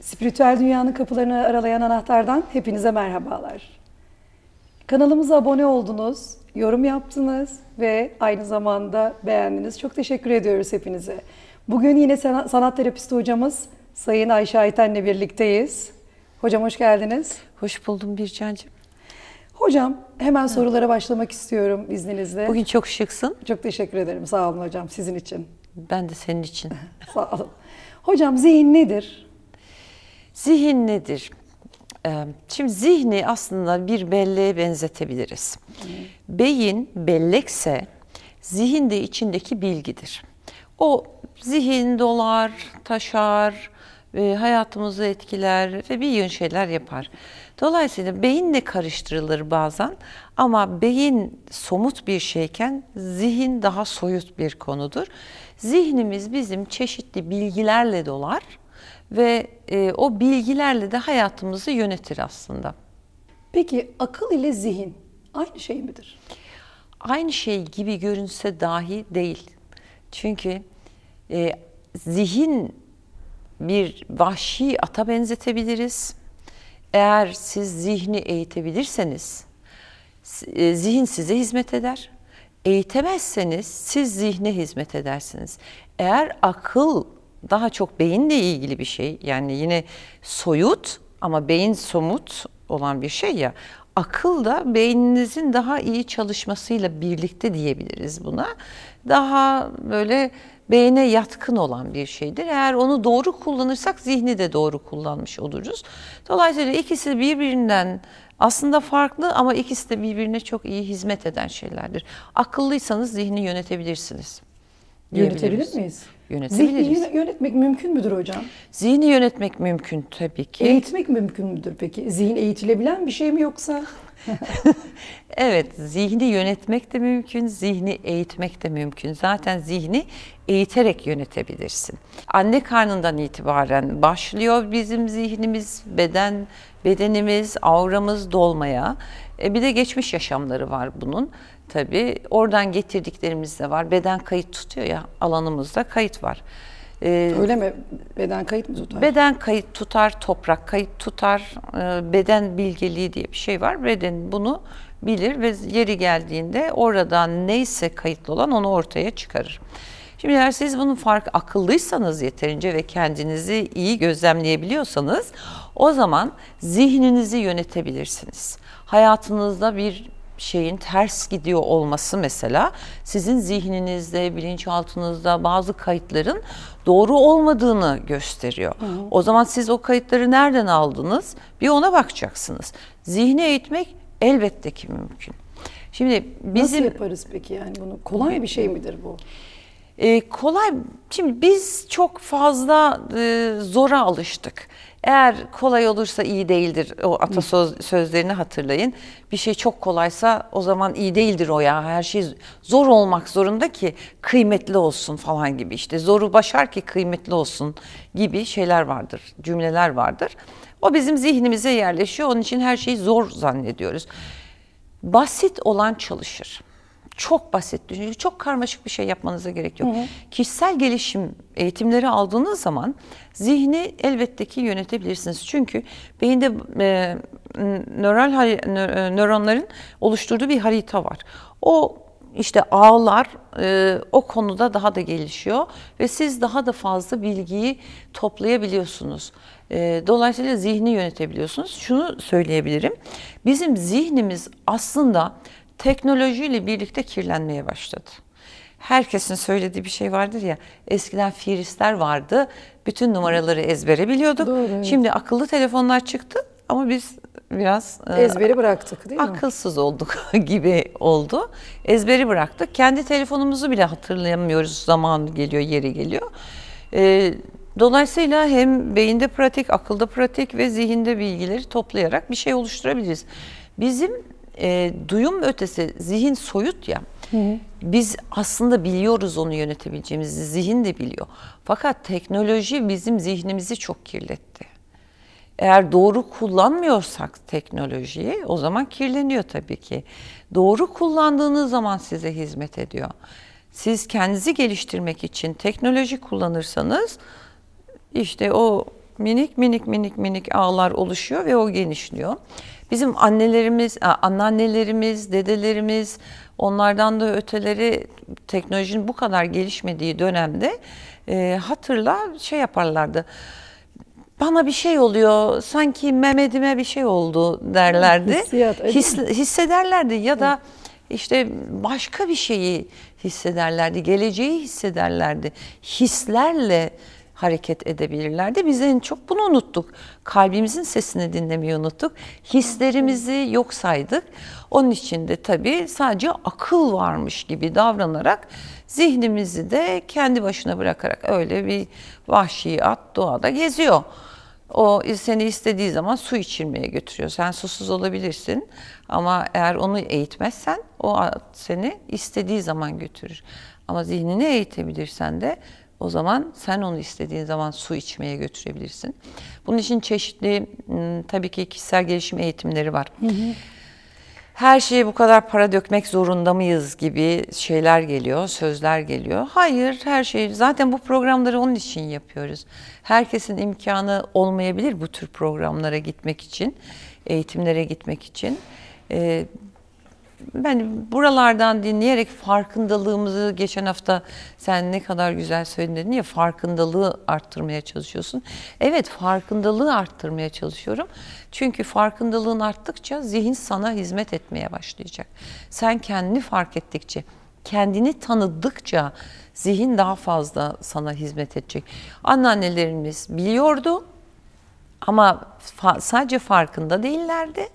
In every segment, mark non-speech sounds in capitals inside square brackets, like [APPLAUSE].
Spiritüel dünyanın kapılarını aralayan anahtardan hepinize merhabalar. Kanalımıza abone oldunuz, yorum yaptınız ve aynı zamanda beğendiniz. Çok teşekkür ediyoruz hepinize. Bugün yine sanat, terapisti hocamız Sayın Ayşe Ayten'le birlikteyiz. Hocam hoş geldiniz. Hoş buldum Bircan'cığım. Hocam hemen sorulara başlamak istiyorum izninizle. Bugün çok şıksın. Çok teşekkür ederim. Sağ olun hocam sizin için. Ben de senin için. [LAUGHS] Sağ olun. Hocam zihin nedir? Zihin nedir? Şimdi zihni aslında bir belleğe benzetebiliriz. Beyin bellekse zihin de içindeki bilgidir. O zihin dolar, taşar, hayatımızı etkiler ve bir yığın şeyler yapar. Dolayısıyla beyinle karıştırılır bazen ama beyin somut bir şeyken zihin daha soyut bir konudur. Zihnimiz bizim çeşitli bilgilerle dolar ve e, o bilgilerle de hayatımızı yönetir aslında. Peki akıl ile zihin aynı şey midir? Aynı şey gibi görünse dahi değil. Çünkü e, zihin bir vahşi ata benzetebiliriz. Eğer siz zihni eğitebilirseniz e, zihin size hizmet eder. Eğitemezseniz siz zihne hizmet edersiniz. Eğer akıl daha çok beyinle ilgili bir şey yani yine soyut ama beyin somut olan bir şey ya akıl da beyninizin daha iyi çalışmasıyla birlikte diyebiliriz buna. Daha böyle beyne yatkın olan bir şeydir. Eğer onu doğru kullanırsak zihni de doğru kullanmış oluruz. Dolayısıyla ikisi birbirinden aslında farklı ama ikisi de birbirine çok iyi hizmet eden şeylerdir. Akıllıysanız zihni yönetebilirsiniz. Yönetebilir miyiz? Yönetebiliriz. Zihni yönetmek mümkün müdür hocam? Zihni yönetmek mümkün tabii ki. Eğitmek mümkün müdür peki? Zihin eğitilebilen bir şey mi yoksa? [LAUGHS] Evet, zihni yönetmek de mümkün, zihni eğitmek de mümkün. Zaten zihni eğiterek yönetebilirsin. Anne karnından itibaren başlıyor bizim zihnimiz, beden, bedenimiz, auramız dolmaya. E bir de geçmiş yaşamları var bunun. Tabii oradan getirdiklerimiz de var. Beden kayıt tutuyor ya, alanımızda kayıt var. Ee, Öyle mi? Beden kayıt mı tutar? Beden kayıt tutar, toprak kayıt tutar, e, beden bilgeliği diye bir şey var. Beden bunu bilir ve yeri geldiğinde oradan neyse kayıtlı olan onu ortaya çıkarır. Şimdi eğer siz bunun fark akıllıysanız yeterince ve kendinizi iyi gözlemleyebiliyorsanız o zaman zihninizi yönetebilirsiniz. Hayatınızda bir şeyin ters gidiyor olması mesela sizin zihninizde, bilinçaltınızda bazı kayıtların doğru olmadığını gösteriyor. Hı. O zaman siz o kayıtları nereden aldınız? Bir ona bakacaksınız. Zihni eğitmek elbette ki mümkün. Şimdi bizim Nasıl yaparız peki yani bunu? Kolay bir şey midir bu? E, kolay. Şimdi biz çok fazla e, zora alıştık. Eğer kolay olursa iyi değildir. O atasöz sözlerini hatırlayın. Bir şey çok kolaysa o zaman iyi değildir o ya. Her şey zor olmak zorunda ki kıymetli olsun falan gibi. İşte zoru başar ki kıymetli olsun gibi şeyler vardır, cümleler vardır. O bizim zihnimize yerleşiyor. Onun için her şeyi zor zannediyoruz. Basit olan çalışır çok basit düşünün. Çok karmaşık bir şey yapmanıza gerek yok. Hı hı. Kişisel gelişim eğitimleri aldığınız zaman zihni elbette ki yönetebilirsiniz. Çünkü beyinde e, nöral e, nöronların oluşturduğu bir harita var. O işte ağlar e, o konuda daha da gelişiyor ve siz daha da fazla bilgiyi toplayabiliyorsunuz. E, dolayısıyla zihni yönetebiliyorsunuz. Şunu söyleyebilirim. Bizim zihnimiz aslında teknolojiyle birlikte kirlenmeye başladı. Herkesin söylediği bir şey vardır ya, eskiden firistler vardı, bütün numaraları ezbere biliyorduk. Doğru, evet. Şimdi akıllı telefonlar çıktı ama biz biraz e, ezberi bıraktık değil mi? Akılsız olduk [LAUGHS] gibi oldu. Ezberi bıraktık. Kendi telefonumuzu bile hatırlayamıyoruz. Zaman geliyor, yeri geliyor. E, dolayısıyla hem beyinde pratik, akılda pratik ve zihinde bilgileri toplayarak bir şey oluşturabiliriz. Bizim e, duyum ötesi zihin soyut ya. Hı hı. Biz aslında biliyoruz onu yönetebileceğimizi, zihin de biliyor. Fakat teknoloji bizim zihnimizi çok kirletti. Eğer doğru kullanmıyorsak teknolojiyi o zaman kirleniyor tabii ki. Doğru kullandığınız zaman size hizmet ediyor. Siz kendinizi geliştirmek için teknoloji kullanırsanız işte o Minik minik minik minik ağlar oluşuyor ve o genişliyor. Bizim annelerimiz, anneannelerimiz, dedelerimiz onlardan da öteleri teknolojinin bu kadar gelişmediği dönemde e, hatırla şey yaparlardı. Bana bir şey oluyor, sanki Mehmet'ime bir şey oldu derlerdi. [LAUGHS] Hissiyat, His, hissederlerdi ya da işte başka bir şeyi hissederlerdi, geleceği hissederlerdi. Hislerle hareket edebilirlerdi. Biz en çok bunu unuttuk. Kalbimizin sesini dinlemeyi unuttuk. Hislerimizi yok saydık. Onun için de tabii sadece akıl varmış gibi davranarak zihnimizi de kendi başına bırakarak öyle bir vahşi at doğada geziyor. O seni istediği zaman su içirmeye götürüyor. Sen susuz olabilirsin ama eğer onu eğitmezsen o at seni istediği zaman götürür. Ama zihnini eğitebilirsen de o zaman sen onu istediğin zaman su içmeye götürebilirsin. Bunun için çeşitli tabii ki kişisel gelişim eğitimleri var. Hı hı. Her şeye bu kadar para dökmek zorunda mıyız gibi şeyler geliyor, sözler geliyor. Hayır, her şey zaten bu programları onun için yapıyoruz. Herkesin imkanı olmayabilir bu tür programlara gitmek için, eğitimlere gitmek için. Ee, ben buralardan dinleyerek farkındalığımızı geçen hafta sen ne kadar güzel söyledin ya farkındalığı arttırmaya çalışıyorsun. Evet farkındalığı arttırmaya çalışıyorum. Çünkü farkındalığın arttıkça zihin sana hizmet etmeye başlayacak. Sen kendini fark ettikçe, kendini tanıdıkça zihin daha fazla sana hizmet edecek. Anneannelerimiz biliyordu ama fa sadece farkında değillerdi.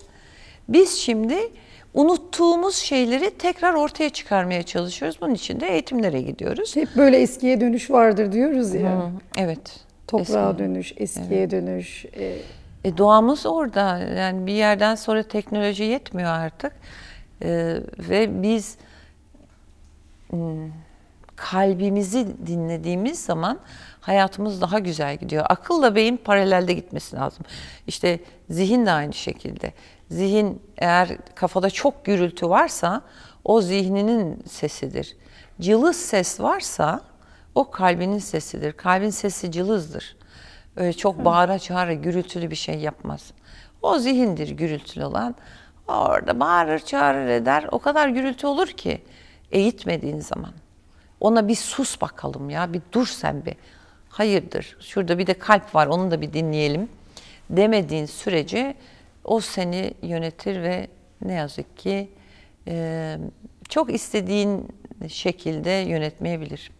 Biz şimdi unuttuğumuz şeyleri tekrar ortaya çıkarmaya çalışıyoruz. Bunun için de eğitimlere gidiyoruz. Hep böyle eskiye dönüş vardır diyoruz ya. Hı, evet. Toprağa Eski. dönüş, eskiye evet. dönüş. E... E, doğamız orada. Yani bir yerden sonra teknoloji yetmiyor artık. E, ve biz kalbimizi dinlediğimiz zaman hayatımız daha güzel gidiyor. Akılla beyin paralelde gitmesi lazım. İşte zihin de aynı şekilde. Zihin eğer kafada çok gürültü varsa o zihninin sesidir. Cılız ses varsa o kalbinin sesidir. Kalbin sesi cılızdır. Öyle çok bağıra çağıra gürültülü bir şey yapmaz. O zihindir gürültülü olan. Orada bağırır çağırır eder. O kadar gürültü olur ki eğitmediğin zaman. Ona bir sus bakalım ya bir dur sen bir. Hayırdır şurada bir de kalp var onu da bir dinleyelim demediğin sürece o seni yönetir ve ne yazık ki e, çok istediğin şekilde yönetmeyebilir.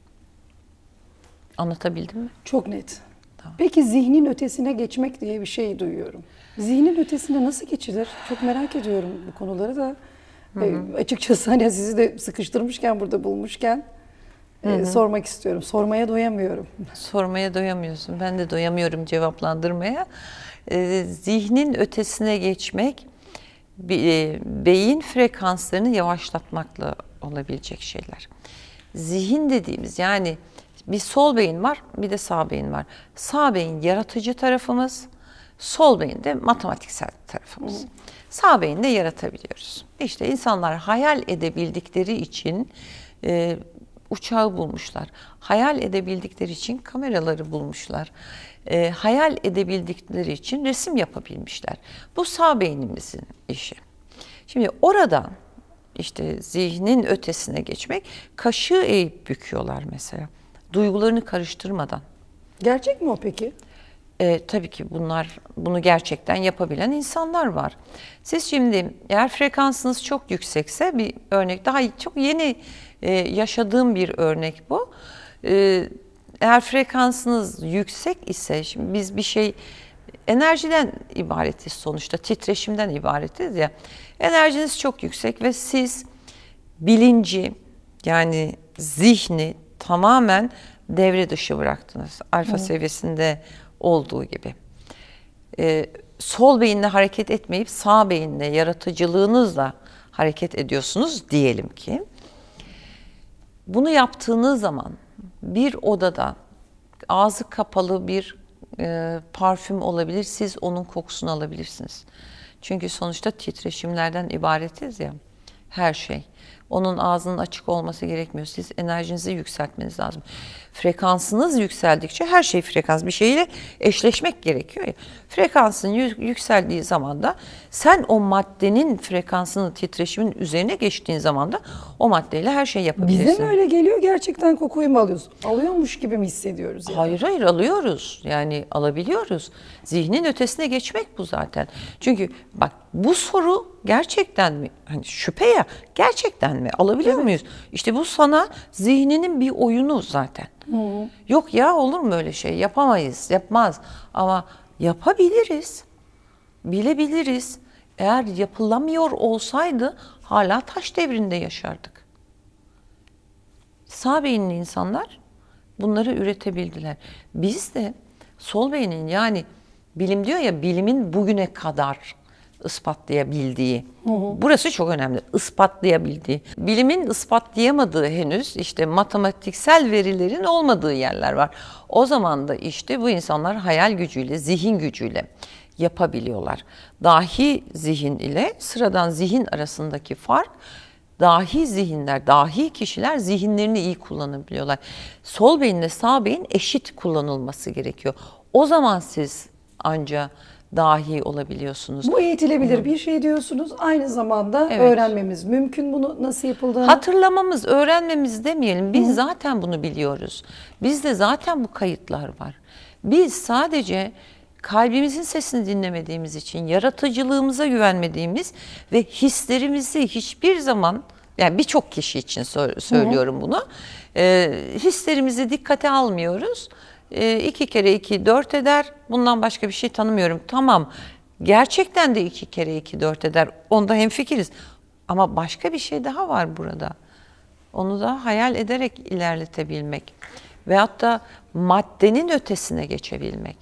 Anlatabildim mi? Çok net. Tamam. Peki zihnin ötesine geçmek diye bir şey duyuyorum. Zihnin ötesine nasıl geçilir? Çok merak ediyorum bu konuları da. Hı hı. E, açıkçası hani sizi de sıkıştırmışken burada bulmuşken Hı hı. sormak istiyorum. Sormaya doyamıyorum. Sormaya doyamıyorsun. Ben de doyamıyorum cevaplandırmaya. E, zihnin ötesine geçmek e, beyin frekanslarını yavaşlatmakla olabilecek şeyler. Zihin dediğimiz yani bir sol beyin var, bir de sağ beyin var. Sağ beyin yaratıcı tarafımız, sol beyin de matematiksel tarafımız. Hı. Sağ beyinde yaratabiliyoruz. İşte insanlar hayal edebildikleri için e, uçağı bulmuşlar. Hayal edebildikleri için kameraları bulmuşlar. E, hayal edebildikleri için resim yapabilmişler. Bu sağ beynimizin işi. Şimdi oradan işte zihnin ötesine geçmek, kaşığı eğip büküyorlar mesela. Duygularını karıştırmadan. Gerçek mi o peki? E, tabii ki bunlar bunu gerçekten yapabilen insanlar var. Siz şimdi eğer frekansınız çok yüksekse bir örnek daha çok yeni e, yaşadığım bir örnek bu. E, eğer frekansınız yüksek ise şimdi biz bir şey enerjiden ibaretiz sonuçta titreşimden ibaretiz ya. Enerjiniz çok yüksek ve siz bilinci yani zihni tamamen devre dışı bıraktınız. Alfa evet. seviyesinde olduğu gibi. Ee, sol beyinle hareket etmeyip sağ beyinle yaratıcılığınızla hareket ediyorsunuz diyelim ki. Bunu yaptığınız zaman bir odada ağzı kapalı bir e, parfüm olabilir. Siz onun kokusunu alabilirsiniz. Çünkü sonuçta titreşimlerden ibaretiz ya her şey. Onun ağzının açık olması gerekmiyor. Siz enerjinizi yükseltmeniz lazım. Frekansınız yükseldikçe her şey frekans bir şeyle eşleşmek gerekiyor ya. Frekansın yü- yükseldiği zaman da sen o maddenin frekansının titreşimin üzerine geçtiğin zaman da o maddeyle her şeyi yapabilirsin. Bize mi öyle geliyor gerçekten kokuyu mu alıyoruz? Alıyormuş gibi mi hissediyoruz? Yani? Hayır hayır alıyoruz. Yani alabiliyoruz. Zihnin ötesine geçmek bu zaten. Çünkü bak bu soru gerçekten mi? Hani şüphe ya gerçekten mi? Alabiliyor muyuz? İşte bu sana zihninin bir oyunu zaten. Yok ya olur mu öyle şey? Yapamayız. Yapmaz. Ama yapabiliriz. Bilebiliriz. Eğer yapılamıyor olsaydı hala taş devrinde yaşardık. Sağ beyinli insanlar bunları üretebildiler. Biz de sol beynin yani bilim diyor ya bilimin bugüne kadar ispatlayabildiği. Burası çok önemli. ispatlayabildiği. Bilimin ispatlayamadığı henüz işte matematiksel verilerin olmadığı yerler var. O zaman da işte bu insanlar hayal gücüyle, zihin gücüyle yapabiliyorlar. Dahi zihin ile sıradan zihin arasındaki fark dahi zihinler, dahi kişiler zihinlerini iyi kullanabiliyorlar. Sol beyinle sağ beyin eşit kullanılması gerekiyor. O zaman siz anca dahi olabiliyorsunuz. Bu eğitilebilir bir şey diyorsunuz. Aynı zamanda Evet. öğrenmemiz mümkün bunu nasıl yapıldığını. Hatırlamamız, öğrenmemiz demeyelim. Biz zaten bunu biliyoruz. Bizde zaten bu kayıtlar var. Biz sadece kalbimizin sesini dinlemediğimiz için, yaratıcılığımıza güvenmediğimiz ve hislerimizi hiçbir zaman, yani birçok kişi için sö- söylüyorum bunu, e, hislerimizi dikkate almıyoruz. E, kere iki dört eder, bundan başka bir şey tanımıyorum. Tamam, gerçekten de iki kere iki dört eder, onda hemfikiriz. Ama başka bir şey daha var burada. Onu da hayal ederek ilerletebilmek. Veyahut da maddenin ötesine geçebilmek.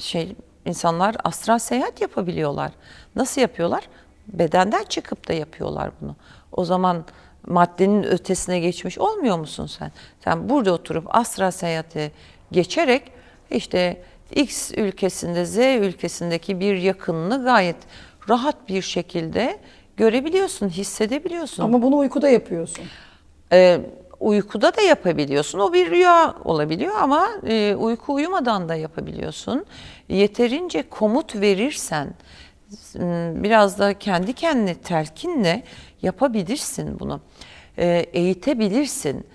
Şey, insanlar astral seyahat yapabiliyorlar. Nasıl yapıyorlar? Bedenden çıkıp da yapıyorlar bunu. O zaman maddenin ötesine geçmiş olmuyor musun sen? Sen burada oturup astral seyahate geçerek işte X ülkesinde Z ülkesindeki bir yakınını gayet rahat bir şekilde görebiliyorsun, hissedebiliyorsun. Ama bunu uykuda yapıyorsun. Ee, uykuda da yapabiliyorsun. O bir rüya olabiliyor ama e, uyku uyumadan da yapabiliyorsun. Yeterince komut verirsen, m, biraz da kendi kendine telkinle yapabilirsin bunu. Ee, eğitebilirsin.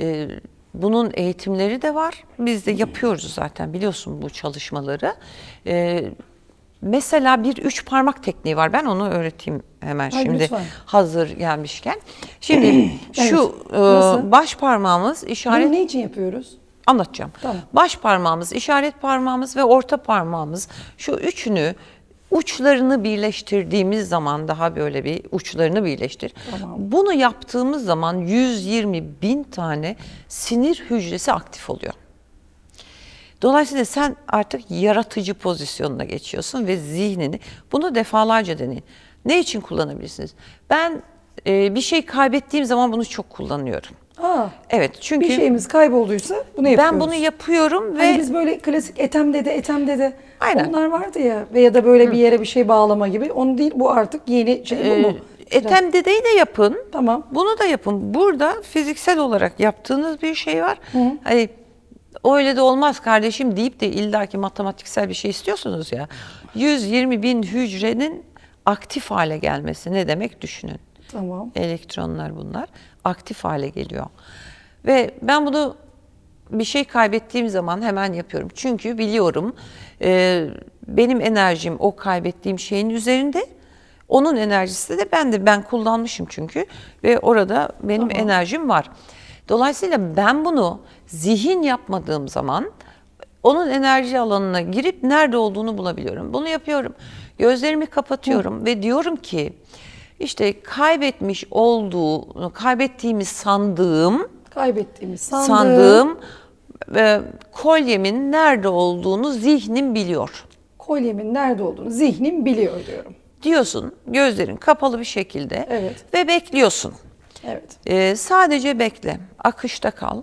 Ee, bunun eğitimleri de var. Biz de yapıyoruz zaten biliyorsun bu çalışmaları. Ee, mesela bir üç parmak tekniği var. Ben onu öğreteyim hemen Ay, şimdi lütfen. hazır gelmişken. Şimdi [CLEARS THROAT] şu Evet. e, baş parmağımız işaret Bunu ne için yapıyoruz? anlatacağım. Tamam. Baş parmağımız, işaret parmağımız ve orta parmağımız şu üçünü uçlarını birleştirdiğimiz zaman daha böyle bir uçlarını birleştir. Tamam. Bunu yaptığımız zaman 120 bin tane sinir hücresi aktif oluyor. Dolayısıyla sen artık yaratıcı pozisyonuna geçiyorsun ve zihnini bunu defalarca deneyin. Ne için kullanabilirsiniz? Ben e, bir şey kaybettiğim zaman bunu çok kullanıyorum. Aa, Evet çünkü bir şeyimiz kaybolduysa bunu yapıyoruz. ben bunu yapıyorum ve Hani biz böyle klasik etem dede etem dede Aynen. onlar vardı ya veya da böyle bir yere bir şey bağlama gibi. Onu değil bu artık yeni şey bu mu? e, etem dedeyi de yapın. Tamam. Bunu da yapın. Burada fiziksel olarak yaptığınız bir şey var. Hani öyle de olmaz kardeşim deyip de illaki matematiksel bir şey istiyorsunuz ya. 120 bin hücrenin aktif hale gelmesi ne demek düşünün. Tamam. Elektronlar bunlar aktif hale geliyor. Ve ben bunu bir şey kaybettiğim zaman hemen yapıyorum. Çünkü biliyorum e, benim enerjim o kaybettiğim şeyin üzerinde. Onun enerjisi de ben de ben kullanmışım çünkü ve orada benim enerjim var. Dolayısıyla ben bunu zihin yapmadığım zaman onun enerji alanına girip nerede olduğunu bulabiliyorum. Bunu yapıyorum. Gözlerimi kapatıyorum ve diyorum ki işte kaybetmiş olduğu, kaybettiğimi sandığım Kaybettiğimiz sandığım, sandığım e, kolyemin nerede olduğunu zihnim biliyor. kolyemin nerede olduğunu zihnim biliyor diyorum. Diyorsun gözlerin kapalı bir şekilde Evet. ve bekliyorsun. Evet. E, sadece bekle, akışta kal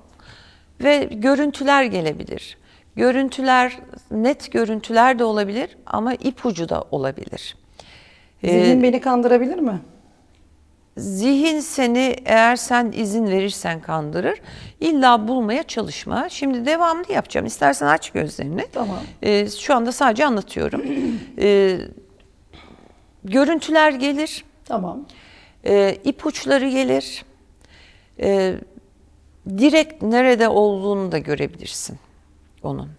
ve görüntüler gelebilir. Görüntüler, net görüntüler de olabilir ama ipucu da olabilir. Zihin beni kandırabilir mi? zihin seni eğer sen izin verirsen kandırır. İlla bulmaya çalışma. Şimdi devamlı yapacağım. İstersen aç gözlerini. Tamam. Ee, şu anda sadece anlatıyorum. Ee, görüntüler gelir. Tamam. E, ipuçları gelir. E, direkt nerede olduğunu da görebilirsin onun.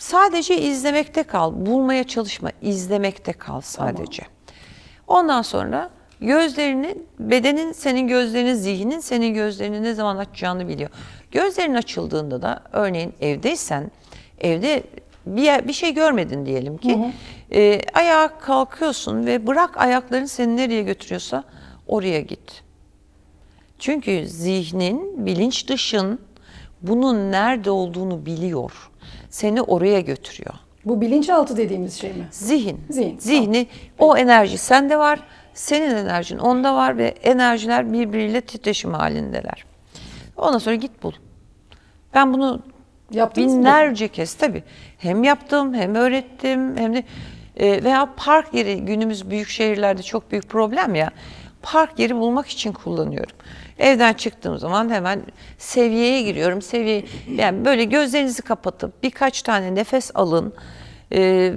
Sadece izlemekte kal. Bulmaya çalışma. izlemekte kal sadece. Ondan sonra gözlerini, bedenin senin gözlerini, zihnin senin gözlerini ne zaman açacağını biliyor. Gözlerin açıldığında da örneğin evdeysen, evde bir, yer- bir şey görmedin diyelim ki. E, ayağa kalkıyorsun ve bırak ayakların seni nereye götürüyorsa oraya git. Çünkü zihnin, bilinç dışın bunun nerede olduğunu biliyor. Seni oraya götürüyor. Bu bilinçaltı dediğimiz şey mi? Zihin. Zihin, Zihni, o enerji sende var, senin enerjin onda var ve enerjiler birbiriyle titreşim halindeler. Ondan sonra git bul. Ben bunu Yaptınız mı? binlerce kez tabii hem yaptım hem öğrettim hem de e, veya park yeri günümüz büyük şehirlerde çok büyük problem ya. Park yeri bulmak için kullanıyorum. Evden çıktığım zaman hemen seviyeye giriyorum. Seviye yani böyle gözlerinizi kapatıp birkaç tane nefes alın. E,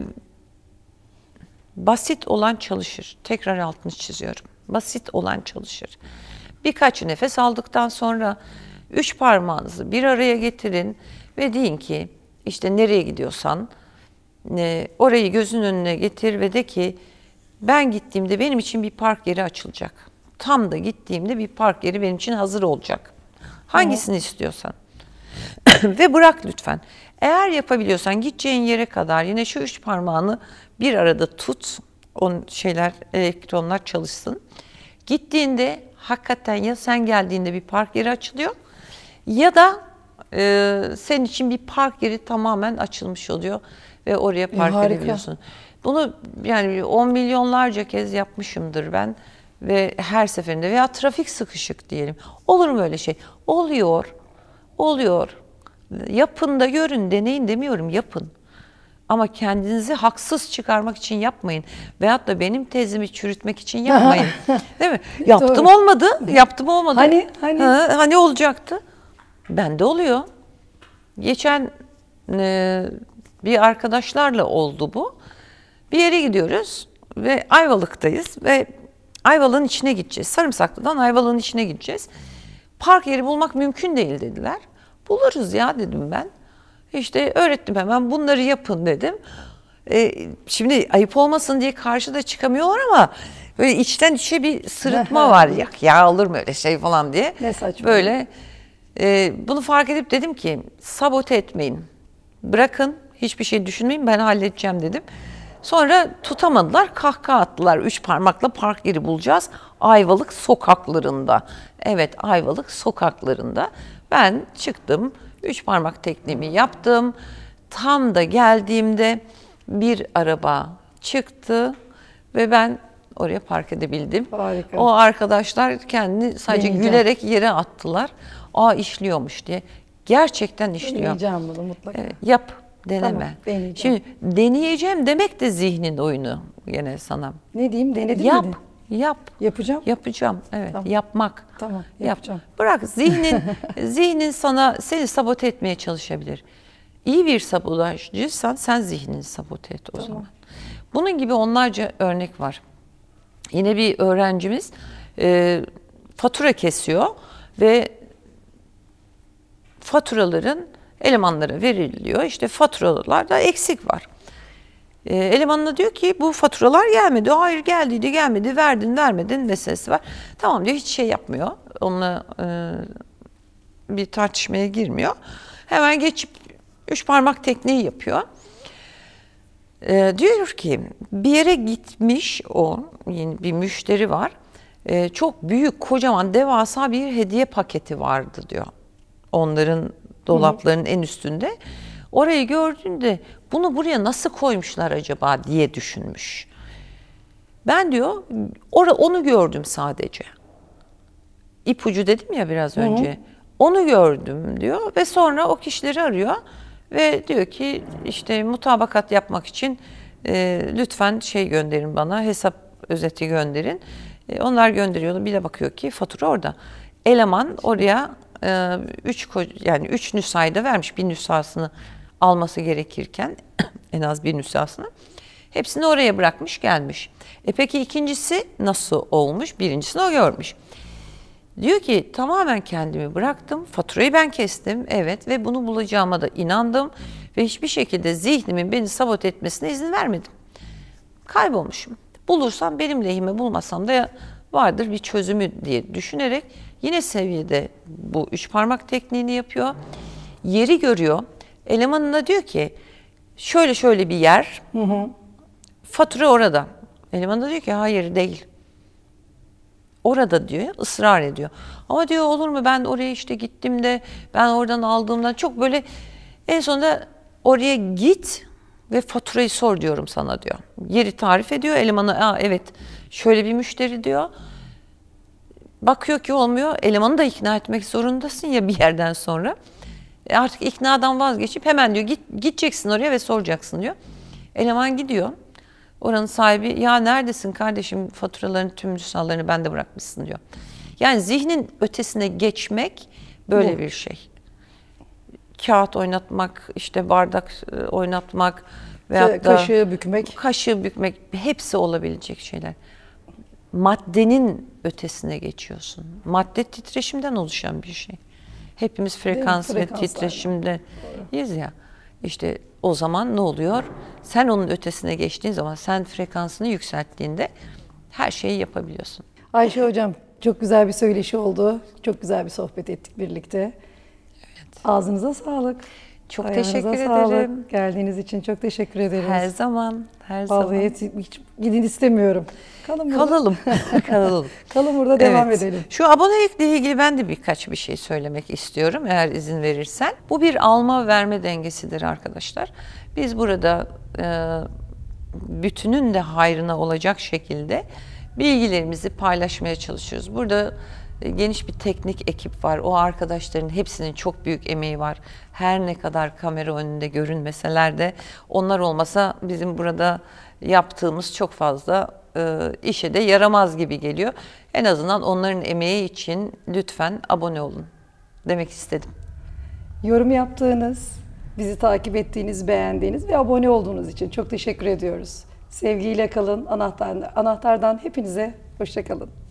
basit olan çalışır. Tekrar altını çiziyorum. Basit olan çalışır. Birkaç nefes aldıktan sonra üç parmağınızı bir araya getirin ve deyin ki işte nereye gidiyorsan e, orayı gözün önüne getir ve de ki ben gittiğimde benim için bir park yeri açılacak. Tam da gittiğimde bir park yeri benim için hazır olacak. Hangisini istiyorsan. [CLEARS THROAT] Ve bırak lütfen. Eğer yapabiliyorsan gideceğin yere kadar yine şu üç parmağını bir arada tut. O şeyler, elektronlar çalışsın. Gittiğinde hakikaten ya sen geldiğinde bir park yeri açılıyor ya da e, senin için bir park yeri tamamen açılmış oluyor ve oraya park harika. edebiliyorsun. Bunu yani 10 milyonlarca kez yapmışımdır ben ve her seferinde veya trafik sıkışık diyelim. Olur mu öyle şey? Oluyor. Oluyor. Yapın da görün, deneyin demiyorum, yapın. Ama kendinizi haksız çıkarmak için yapmayın. Veyahut da benim tezimi çürütmek için [LAUGHS] yapmayın. Değil mi? [LAUGHS] Yaptım Doğru. olmadı, yaptım olmadı. Hani, hani? Ha, hani olacaktı? Bende oluyor. Geçen e, bir arkadaşlarla oldu bu. Bir yere gidiyoruz ve Ayvalık'tayız ve Ayvalık'ın içine gideceğiz. Sarımsaklı'dan Ayvalık'ın içine gideceğiz. Park yeri bulmak mümkün değil dediler. Buluruz ya dedim ben. İşte öğrettim hemen bunları yapın dedim. E, şimdi ayıp olmasın diye karşıda çıkamıyorlar ama böyle içten içe bir sırıtma var. Ya, ya olur mu öyle şey falan diye. Ne saçma. Böyle e, bunu fark edip dedim ki sabote etmeyin. Bırakın hiçbir şey düşünmeyin ben halledeceğim dedim. Sonra tutamadılar kahkaha attılar. Üç parmakla park yeri bulacağız. Ayvalık sokaklarında. Evet Ayvalık sokaklarında. Ben çıktım. Üç parmak tekniğimi yaptım. Tam da geldiğimde bir araba çıktı ve ben oraya park edebildim. Harika. O arkadaşlar kendini sadece Deneyeceğim. gülerek yere attılar. Aa işliyormuş diye. Gerçekten işliyor. Deneyeceğim bunu mutlaka. Evet, yap, deneme. Tamam, deneyeceğim. Şimdi deneyeceğim demek de zihnin oyunu gene sana. Ne diyeyim denedim Yap, mi? yap. Yapacağım. Yapacağım. Evet, Tamam. yapmak. Tamam, Yap. yapacağım. Bırak zihnin [LAUGHS] zihnin sana seni sabote etmeye çalışabilir. İyi bir sabotajcıysan sen zihnini sabote et o zaman. Bunun gibi onlarca örnek var. Yine bir öğrencimiz e, fatura kesiyor ve faturaların elemanlara veriliyor. İşte faturalarda eksik var. E, elemanına diyor ki bu faturalar gelmedi. Hayır geldiydi gelmedi verdin vermedin meselesi var. Tamam diyor hiç şey yapmıyor. Onunla e, bir tartışmaya girmiyor. Hemen geçip üç parmak tekniği yapıyor. E, diyor ki bir yere gitmiş o yeni bir müşteri var. E, çok büyük kocaman devasa bir hediye paketi vardı diyor. Onların dolaplarının en üstünde. Orayı gördüğünde bunu buraya nasıl koymuşlar acaba diye düşünmüş. Ben diyor onu gördüm sadece. İpucu dedim ya biraz önce. Onu gördüm diyor ve sonra o kişileri arıyor ve diyor ki işte mutabakat yapmak için e, lütfen şey gönderin bana hesap özeti gönderin. E, onlar gönderiyordu. Bir de bakıyor ki fatura orada. Eleman oraya e, üç yani üç nüshayı da vermiş. Bir nüshasını alması gerekirken [CLEARS THROAT] en az bir nüshasını. Hepsini oraya bırakmış gelmiş. E peki ikincisi nasıl olmuş? Birincisini o görmüş. Diyor ki tamamen kendimi bıraktım. Faturayı ben kestim. Evet ve bunu bulacağıma da inandım. Ve hiçbir şekilde zihnimin beni sabote etmesine izin vermedim. Kaybolmuşum. Bulursam benim lehime bulmasam da vardır bir çözümü diye düşünerek yine seviyede bu üç parmak tekniğini yapıyor. Yeri görüyor. Elemanına diyor ki şöyle şöyle bir yer. Fatura orada. Eleman da diyor ki hayır değil. Orada diyor, ısrar ediyor. Ama diyor olur mu ben oraya işte gittim de ben oradan aldığımdan çok böyle en sonunda oraya git ve faturayı sor diyorum sana diyor. Yeri tarif ediyor elemanı Aa, evet şöyle bir müşteri diyor. Bakıyor ki olmuyor elemanı da ikna etmek zorundasın ya bir yerden sonra. E artık iknadan vazgeçip hemen diyor git, gideceksin oraya ve soracaksın diyor. Eleman gidiyor. Oranın sahibi ya neredesin kardeşim faturaların tüm nüshalarını bende bırakmışsın diyor. Yani zihnin ötesine geçmek böyle Bu. bir şey. Kağıt oynatmak, işte bardak e, oynatmak veyahut da Kaşığı bükmek. kaşığı bükmek hepsi olabilecek şeyler. Maddenin ötesine geçiyorsun. Madde titreşimden oluşan bir şey. Hepimiz frekans ve titreşimdeyiz ya. İşte o zaman ne oluyor? Sen onun ötesine geçtiğin zaman, sen frekansını yükselttiğinde her şeyi yapabiliyorsun. Ayşe Hocam çok güzel bir söyleşi oldu. Çok güzel bir sohbet ettik birlikte. Ağzınıza sağlık. Çok Ayağınıza teşekkür sağlık. ederim. Geldiğiniz için çok teşekkür ederiz. Her zaman, her Vallahi zaman. hiç, hiç gidin istemiyorum. Kalın burada. Kalalım, [LAUGHS] kalalım. Kalın burada devam Evet. edelim. Şu abonelikle ilgili ben de birkaç bir şey söylemek istiyorum eğer izin verirsen. Bu bir alma verme dengesidir arkadaşlar. Biz burada e, bütünün de hayrına olacak şekilde bilgilerimizi paylaşmaya çalışıyoruz. Burada geniş bir teknik ekip var. O arkadaşların hepsinin çok büyük emeği var. Her ne kadar kamera önünde görünmeseler de onlar olmasa bizim burada yaptığımız çok fazla e, işe de yaramaz gibi geliyor. En azından onların emeği için lütfen abone olun demek istedim. Yorum yaptığınız, bizi takip ettiğiniz, beğendiğiniz ve abone olduğunuz için çok teşekkür ediyoruz. Sevgiyle kalın. Anahtar, anahtardan hepinize hoşçakalın.